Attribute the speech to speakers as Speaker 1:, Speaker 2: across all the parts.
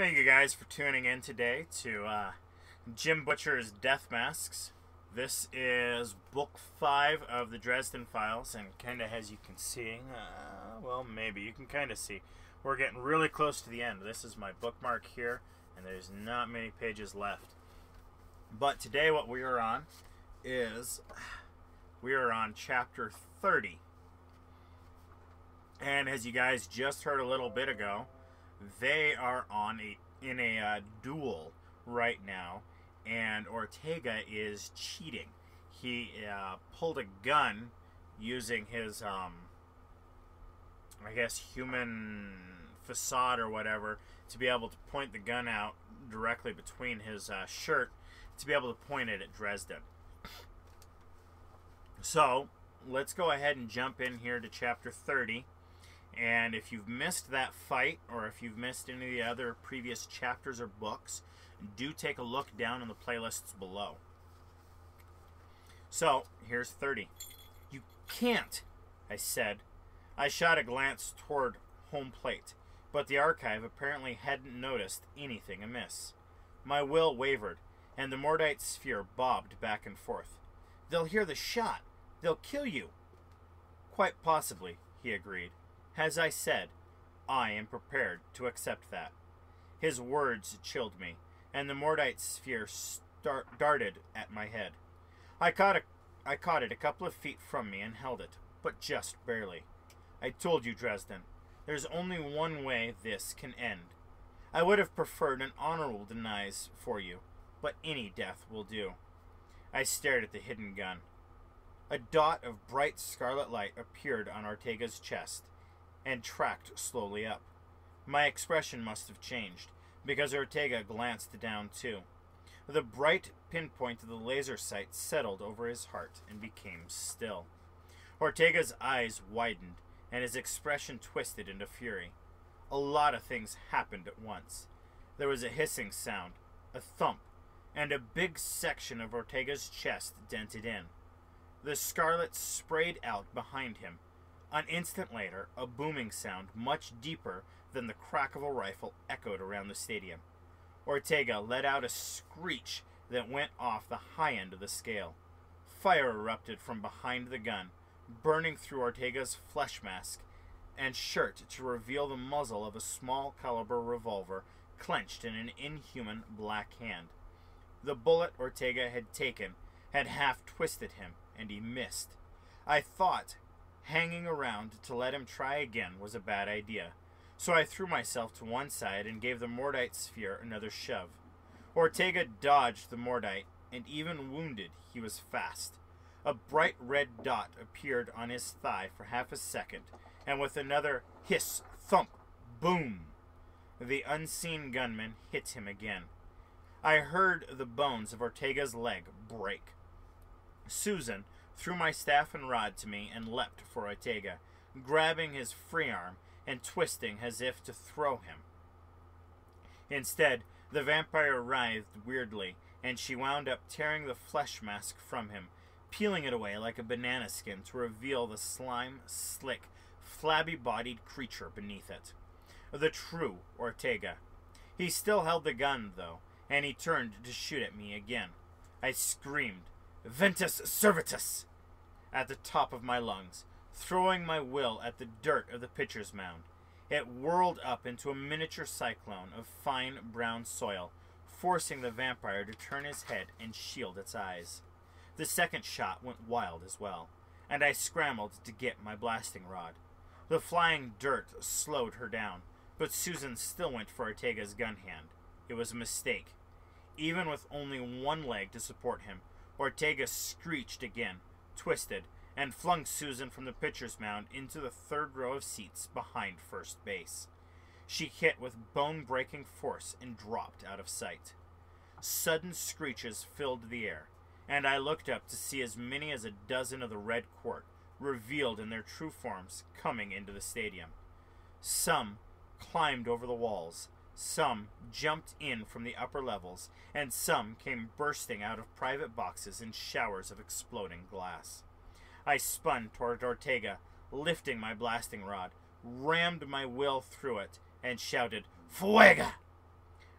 Speaker 1: Thank you guys for tuning in today to uh, Jim Butcher's Death Masks. This is book five of the Dresden Files, and kind of as you can see, uh, well, maybe you can kind of see, we're getting really close to the end. This is my bookmark here, and there's not many pages left. But today, what we are on is we are on chapter 30. And as you guys just heard a little bit ago, they are on a in a uh, duel right now, and Ortega is cheating. He uh, pulled a gun using his, um, I guess, human facade or whatever to be able to point the gun out directly between his uh, shirt to be able to point it at Dresden. So let's go ahead and jump in here to chapter 30. And if you've missed that fight, or if you've missed any of the other previous chapters or books, do take a look down in the playlists below. So, here's 30. You can't, I said. I shot a glance toward home plate, but the archive apparently hadn't noticed anything amiss. My will wavered, and the Mordite sphere bobbed back and forth. They'll hear the shot. They'll kill you. Quite possibly, he agreed. As I said, I am prepared to accept that. His words chilled me, and the Mordite sphere start, darted at my head. I caught, a, I caught it a couple of feet from me and held it, but just barely. I told you, Dresden, there's only one way this can end. I would have preferred an honorable demise for you, but any death will do. I stared at the hidden gun. A dot of bright scarlet light appeared on Ortega's chest and tracked slowly up. My expression must have changed, because Ortega glanced down too. The bright pinpoint of the laser sight settled over his heart and became still. Ortega's eyes widened, and his expression twisted into fury. A lot of things happened at once. There was a hissing sound, a thump, and a big section of Ortega's chest dented in. The scarlet sprayed out behind him. An instant later, a booming sound much deeper than the crack of a rifle echoed around the stadium. Ortega let out a screech that went off the high end of the scale. Fire erupted from behind the gun, burning through Ortega's flesh mask and shirt to reveal the muzzle of a small caliber revolver clenched in an inhuman black hand. The bullet Ortega had taken had half twisted him, and he missed. I thought hanging around to let him try again was a bad idea, so I threw myself to one side and gave the Mordite sphere another shove. Ortega dodged the Mordite, and even wounded, he was fast. A bright red dot appeared on his thigh for half a second, and with another hiss, thump, boom, the unseen gunman hit him again. I heard the bones of Ortega's leg break. Susan threw my staff and rod to me and leapt for Ortega, grabbing his free arm and twisting as if to throw him. Instead, the vampire writhed weirdly, and she wound up tearing the flesh mask from him, peeling it away like a banana skin to reveal the slime, slick, flabby bodied creature beneath it. The true Ortega. He still held the gun, though, and he turned to shoot at me again. I screamed, Ventas Servitas! At the top of my lungs, throwing my will at the dirt of the pitcher's mound. It whirled up into a miniature cyclone of fine brown soil, forcing the vampire to turn his head and shield its eyes. The second shot went wild as well, and I scrambled to get my blasting rod. The flying dirt slowed her down, but Susan still went for Ortega's gun hand. It was a mistake. Even with only one leg to support him, Ortega screeched again, twisted, and flung Susan from the pitcher's mound into the third row of seats behind first base. She hit with bone breaking force and dropped out of sight. Sudden screeches filled the air, and I looked up to see as many as a dozen of the Red Court, revealed in their true forms, coming into the stadium. Some climbed over the walls, some jumped in from the upper levels, and some came bursting out of private boxes in showers of exploding glass. I spun toward Ortega, lifting my blasting rod, rammed my will through it, and shouted, Fuego!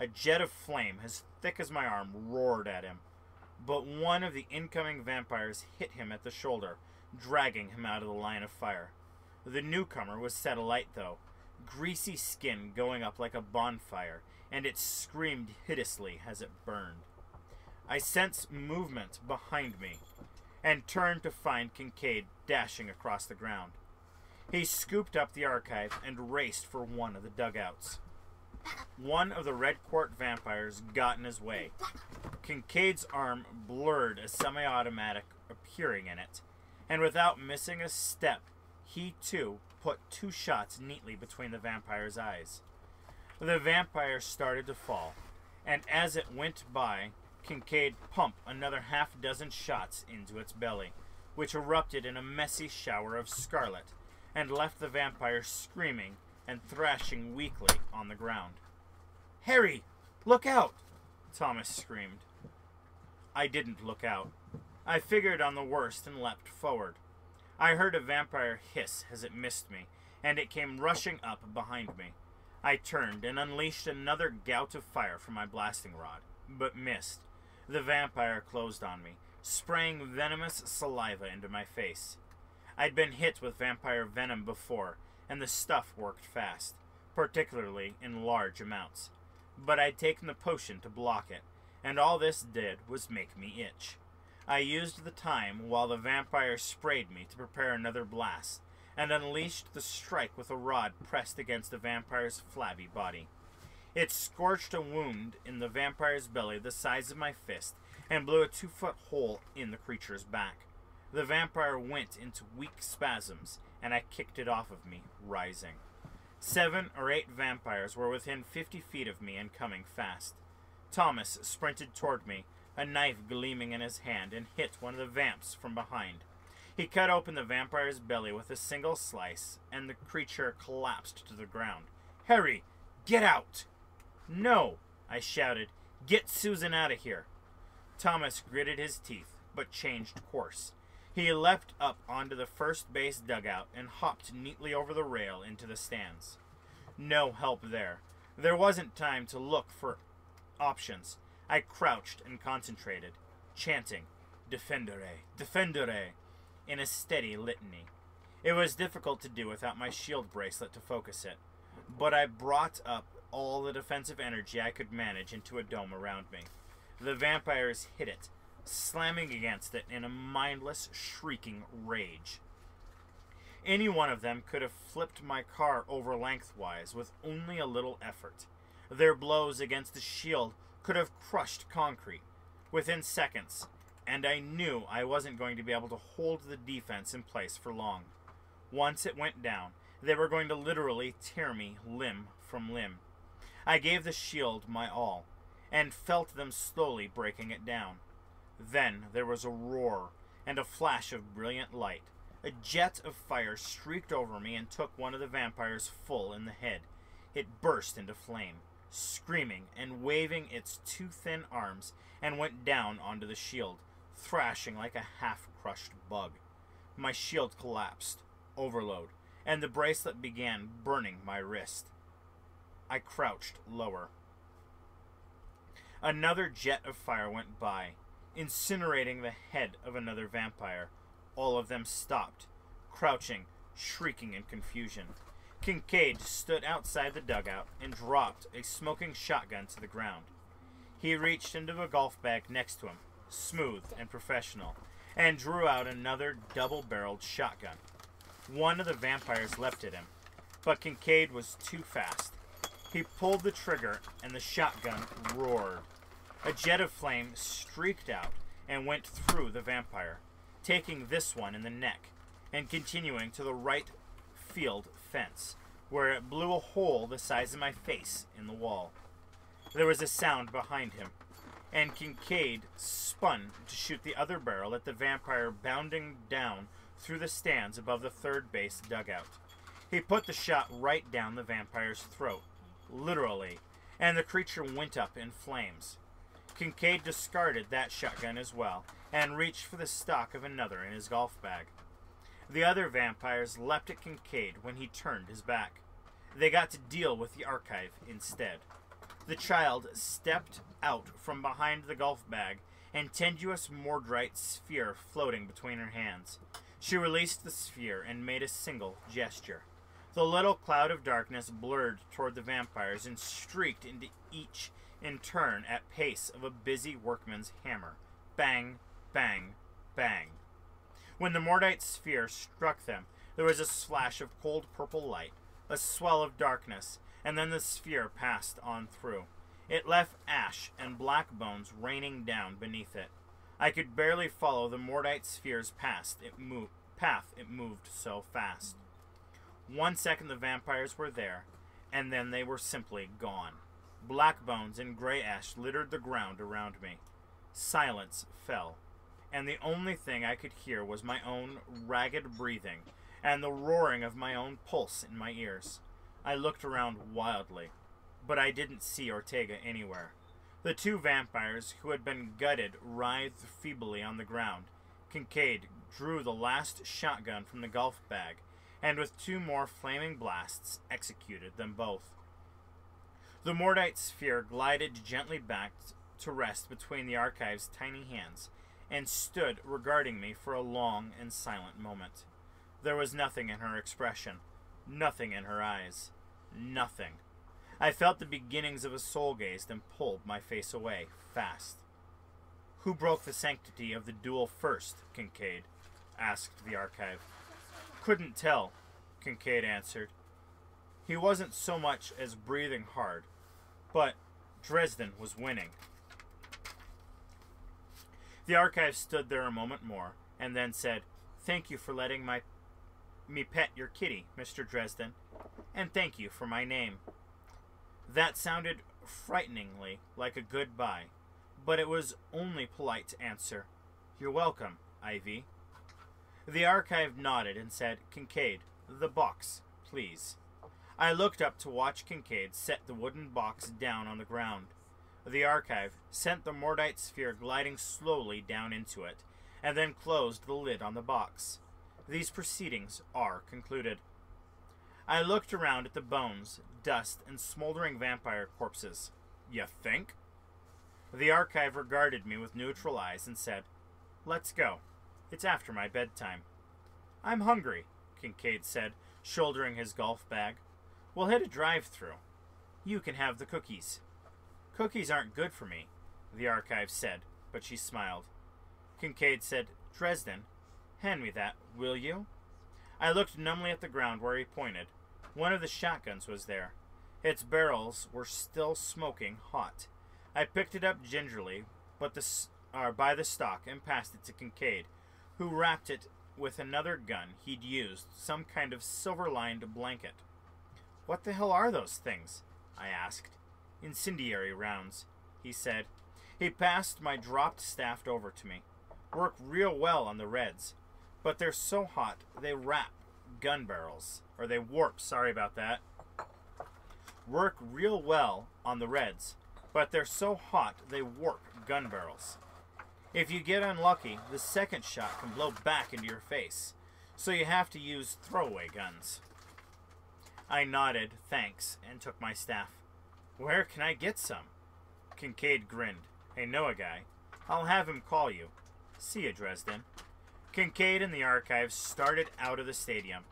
Speaker 1: A jet of flame as thick as my arm roared at him, but one of the incoming vampires hit him at the shoulder, dragging him out of the line of fire. The newcomer was set alight, though, greasy skin going up like a bonfire, and it screamed hideously as it burned. I sensed movement behind me and turned to find Kincaid dashing across the ground. He scooped up the archive and raced for one of the dugouts. One of the red court vampires got in his way. Kincaid's arm blurred a semi automatic appearing in it, and without missing a step, he too put two shots neatly between the vampire's eyes. The vampire started to fall, and as it went by, Kincaid pumped another half dozen shots into its belly, which erupted in a messy shower of scarlet and left the vampire screaming and thrashing weakly on the ground. Harry, look out! Thomas screamed. I didn't look out. I figured on the worst and leapt forward. I heard a vampire hiss as it missed me, and it came rushing up behind me. I turned and unleashed another gout of fire from my blasting rod, but missed. The vampire closed on me, spraying venomous saliva into my face. I'd been hit with vampire venom before, and the stuff worked fast, particularly in large amounts. But I'd taken the potion to block it, and all this did was make me itch. I used the time while the vampire sprayed me to prepare another blast, and unleashed the strike with a rod pressed against the vampire's flabby body. It scorched a wound in the vampire's belly the size of my fist and blew a two foot hole in the creature's back. The vampire went into weak spasms, and I kicked it off of me, rising. Seven or eight vampires were within fifty feet of me and coming fast. Thomas sprinted toward me, a knife gleaming in his hand, and hit one of the vamps from behind. He cut open the vampire's belly with a single slice, and the creature collapsed to the ground. Harry, get out! No, I shouted. Get Susan out of here. Thomas gritted his teeth, but changed course. He leapt up onto the first base dugout and hopped neatly over the rail into the stands. No help there. There wasn't time to look for options. I crouched and concentrated, chanting, Defendere, Defendere, in a steady litany. It was difficult to do without my shield bracelet to focus it, but I brought up all the defensive energy I could manage into a dome around me. The vampires hit it, slamming against it in a mindless, shrieking rage. Any one of them could have flipped my car over lengthwise with only a little effort. Their blows against the shield could have crushed concrete within seconds, and I knew I wasn't going to be able to hold the defense in place for long. Once it went down, they were going to literally tear me limb from limb. I gave the shield my all, and felt them slowly breaking it down. Then there was a roar and a flash of brilliant light. A jet of fire streaked over me and took one of the vampires full in the head. It burst into flame, screaming and waving its two thin arms, and went down onto the shield, thrashing like a half crushed bug. My shield collapsed, overload, and the bracelet began burning my wrist. I crouched lower. Another jet of fire went by, incinerating the head of another vampire. All of them stopped, crouching, shrieking in confusion. Kincaid stood outside the dugout and dropped a smoking shotgun to the ground. He reached into a golf bag next to him, smooth and professional, and drew out another double barreled shotgun. One of the vampires leapt at him, but Kincaid was too fast. He pulled the trigger, and the shotgun roared. A jet of flame streaked out and went through the vampire, taking this one in the neck and continuing to the right field fence, where it blew a hole the size of my face in the wall. There was a sound behind him, and Kincaid spun to shoot the other barrel at the vampire bounding down through the stands above the third base dugout. He put the shot right down the vampire's throat, literally, and the creature went up in flames. Kincaid discarded that shotgun as well and reached for the stock of another in his golf bag. The other vampires leapt at Kincaid when he turned his back. They got to deal with the archive instead. The child stepped out from behind the golf bag, and tenuous mordite sphere floating between her hands. She released the sphere and made a single gesture. The little cloud of darkness blurred toward the vampires and streaked into each in turn at pace of a busy workman's hammer. Bang, bang, bang. When the Mordite sphere struck them, there was a flash of cold purple light, a swell of darkness, and then the sphere passed on through. It left ash and black bones raining down beneath it. I could barely follow the Mordite sphere's past it moved, path it moved so fast. One second the vampires were there, and then they were simply gone. Black bones and gray ash littered the ground around me. Silence fell, and the only thing I could hear was my own ragged breathing and the roaring of my own pulse in my ears. I looked around wildly, but I didn't see Ortega anywhere. The two vampires who had been gutted writhed feebly on the ground. Kincaid drew the last shotgun from the golf bag, and with two more flaming blasts, executed them both. The Mordite sphere glided gently back to rest between the archive's tiny hands, and stood regarding me for a long and silent moment. There was nothing in her expression, nothing in her eyes, nothing. I felt the beginnings of a soul gaze and pulled my face away, fast. Who broke the sanctity of the duel first, Kincaid? asked the archive. Couldn't tell, Kincaid answered. He wasn't so much as breathing hard, but Dresden was winning. The archive stood there a moment more, and then said, Thank you for letting my me pet your kitty, Mr. Dresden, and thank you for my name. That sounded frighteningly like a goodbye, but it was only polite to answer, You're welcome, Ivy. The archive nodded and said, Kincaid, the box, please. I looked up to watch Kincaid set the wooden box down on the ground. The archive sent the Mordite sphere gliding slowly down into it, and then closed the lid on the box. These proceedings are concluded. I looked around at the bones, dust, and smoldering vampire corpses. You think? The archive regarded me with neutral eyes and said, Let's go. It's after my bedtime. I'm hungry, Kincaid said, shouldering his golf bag. We'll hit a drive through. You can have the cookies. Cookies aren't good for me, the archive said, but she smiled. Kincaid said, Dresden, hand me that, will you? I looked numbly at the ground where he pointed. One of the shotguns was there. Its barrels were still smoking hot. I picked it up gingerly, but the uh, by the stock, and passed it to Kincaid, who wrapped it with another gun he'd used, some kind of silver-lined blanket. What the hell are those things? I asked. Incendiary rounds, he said. He passed my dropped staff over to me. Work real well on the Reds, but they're so hot they wrap gun barrels. Or they warp, sorry about that. Work real well on the Reds, but they're so hot they warp gun barrels. If you get unlucky, the second shot can blow back into your face, so you have to use throwaway guns. I nodded, thanks, and took my staff. Where can I get some? Kincaid grinned. I know a guy. I'll have him call you. See you, Dresden. Kincaid and the archives started out of the stadium.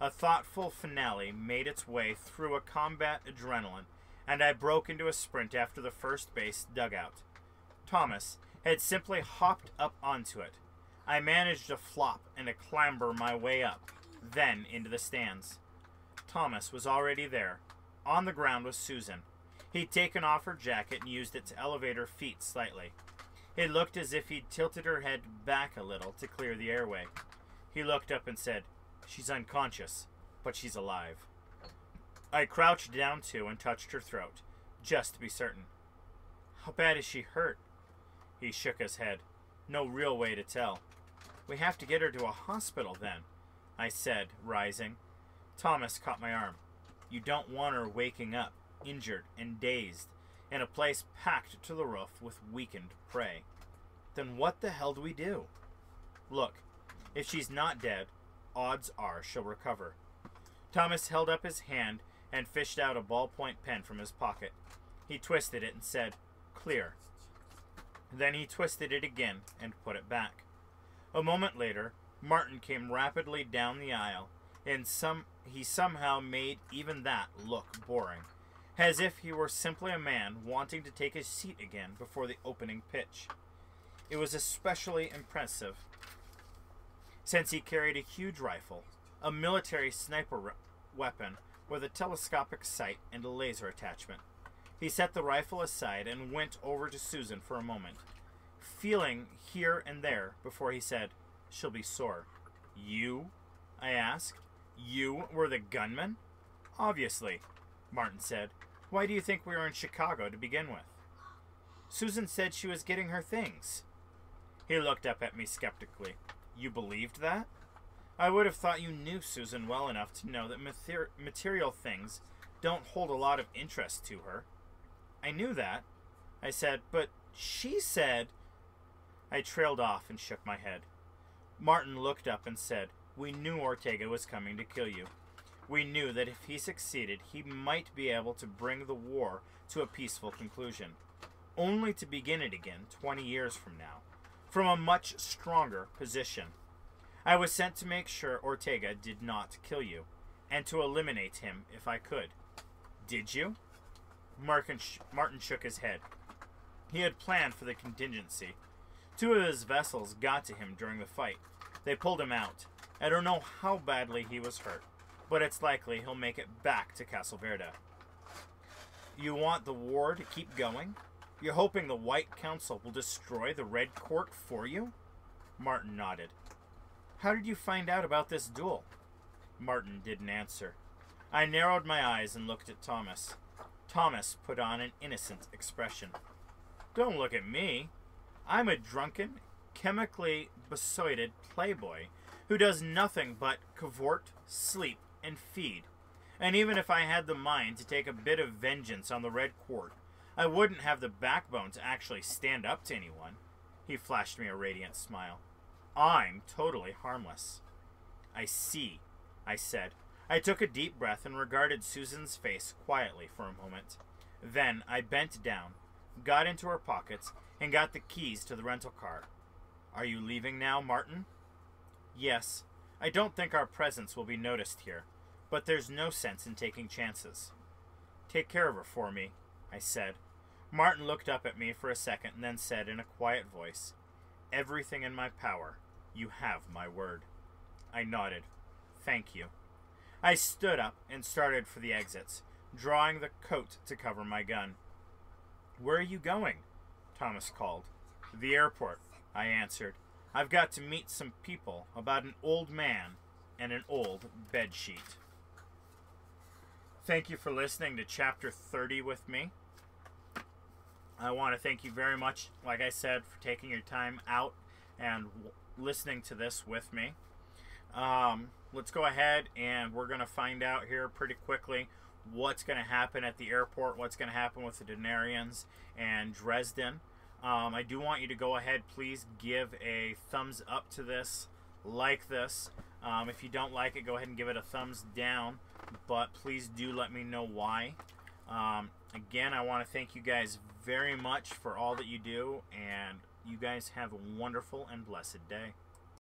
Speaker 1: A thoughtful finale made its way through a combat adrenaline, and I broke into a sprint after the first base dugout. Thomas had simply hopped up onto it. I managed to flop and to clamber my way up, then into the stands. Thomas was already there. On the ground was Susan. He'd taken off her jacket and used it to elevate her feet slightly. It looked as if he'd tilted her head back a little to clear the airway. He looked up and said, She's unconscious, but she's alive. I crouched down too and touched her throat, just to be certain. How bad is she hurt? He shook his head. No real way to tell. We have to get her to a hospital then, I said, rising. Thomas caught my arm. You don't want her waking up, injured and dazed, in a place packed to the roof with weakened prey. Then what the hell do we do? Look, if she's not dead, odds are she'll recover. Thomas held up his hand and fished out a ballpoint pen from his pocket. He twisted it and said, Clear. Then he twisted it again and put it back. A moment later, Martin came rapidly down the aisle, and some he somehow made even that look boring, as if he were simply a man wanting to take his seat again before the opening pitch. It was especially impressive since he carried a huge rifle, a military sniper weapon with a telescopic sight and a laser attachment. He set the rifle aside and went over to Susan for a moment, feeling here and there before he said, She'll be sore. You? I asked. You were the gunman? Obviously, Martin said. Why do you think we were in Chicago to begin with? Susan said she was getting her things. He looked up at me skeptically. You believed that? I would have thought you knew Susan well enough to know that mater- material things don't hold a lot of interest to her. I knew that. I said, but she said. I trailed off and shook my head. Martin looked up and said, We knew Ortega was coming to kill you. We knew that if he succeeded, he might be able to bring the war to a peaceful conclusion, only to begin it again 20 years from now, from a much stronger position. I was sent to make sure Ortega did not kill you, and to eliminate him if I could. Did you? Martin, sh- Martin shook his head. He had planned for the contingency. Two of his vessels got to him during the fight. They pulled him out. I don't know how badly he was hurt, but it's likely he'll make it back to Castle Verde. You want the war to keep going? You're hoping the White Council will destroy the Red Court for you? Martin nodded. How did you find out about this duel? Martin didn't answer. I narrowed my eyes and looked at Thomas. Thomas put on an innocent expression. Don't look at me. I'm a drunken, chemically besoided playboy who does nothing but cavort, sleep, and feed. And even if I had the mind to take a bit of vengeance on the Red Court, I wouldn't have the backbone to actually stand up to anyone. He flashed me a radiant smile. I'm totally harmless. I see, I said. I took a deep breath and regarded Susan's face quietly for a moment. Then I bent down, got into her pockets, and got the keys to the rental car. Are you leaving now, Martin? Yes. I don't think our presence will be noticed here, but there's no sense in taking chances. Take care of her for me, I said. Martin looked up at me for a second and then said in a quiet voice, Everything in my power. You have my word. I nodded. Thank you. I stood up and started for the exits, drawing the coat to cover my gun. Where are you going? Thomas called. The airport, I answered. I've got to meet some people about an old man and an old bed sheet. Thank you for listening to chapter 30 with me. I want to thank you very much, like I said, for taking your time out and listening to this with me. Um, let's go ahead and we're going to find out here pretty quickly what's going to happen at the airport, what's going to happen with the Denarians and Dresden. Um, I do want you to go ahead, please give a thumbs up to this, like this. Um, if you don't like it, go ahead and give it a thumbs down, but please do let me know why. Um, again, I want to thank you guys very much for all that you do, and you guys have a wonderful and blessed day.